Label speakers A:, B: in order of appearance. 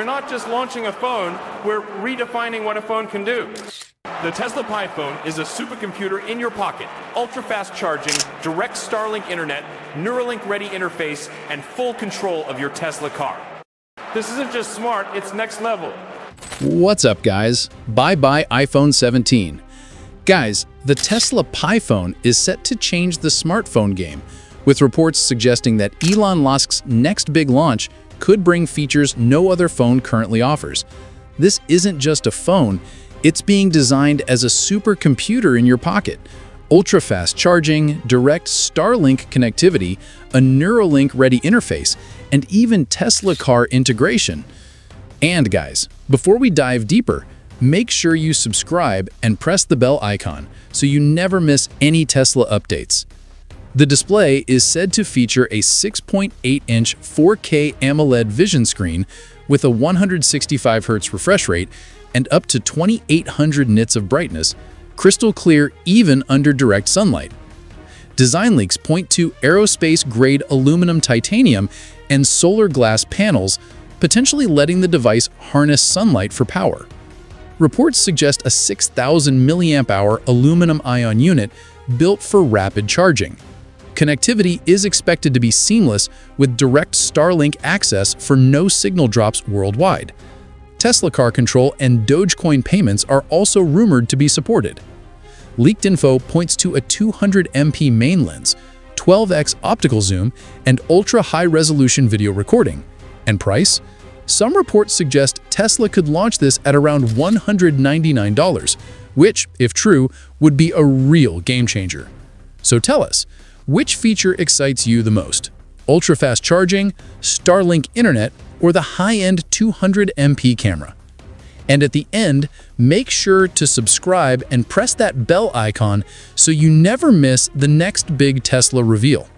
A: We're not just launching a phone, we're redefining what a phone can do. The Tesla Pi phone is a supercomputer in your pocket, ultra fast charging, direct Starlink internet, Neuralink ready interface, and full control of your Tesla car. This isn't just smart, it's next level.
B: What's up, guys? Bye bye iPhone 17. Guys, the Tesla Pi phone is set to change the smartphone game, with reports suggesting that Elon Musk's next big launch could bring features no other phone currently offers. This isn't just a phone, it's being designed as a supercomputer in your pocket. Ultra-fast charging, direct Starlink connectivity, a Neuralink-ready interface, and even Tesla car integration. And guys, before we dive deeper, make sure you subscribe and press the bell icon so you never miss any Tesla updates. The display is said to feature a 6.8-inch 4K AMOLED vision screen with a 165Hz refresh rate and up to 2800 nits of brightness, crystal clear even under direct sunlight. Design leaks point to aerospace-grade aluminum titanium and solar glass panels, potentially letting the device harness sunlight for power. Reports suggest a 6,000 mAh aluminum-ion unit built for rapid charging. Connectivity is expected to be seamless with direct Starlink access for no signal drops worldwide. Tesla car control and Dogecoin payments are also rumored to be supported. Leaked info points to a 200MP main lens, 12x optical zoom, and ultra-high-resolution video recording. And price? Some reports suggest Tesla could launch this at around $199, which, if true, would be a real game-changer. So tell us, which feature excites you the most? Ultra-fast charging, Starlink internet, or the high-end 200MP camera. And at the end, make sure to subscribe and press that bell icon so you never miss the next big Tesla reveal.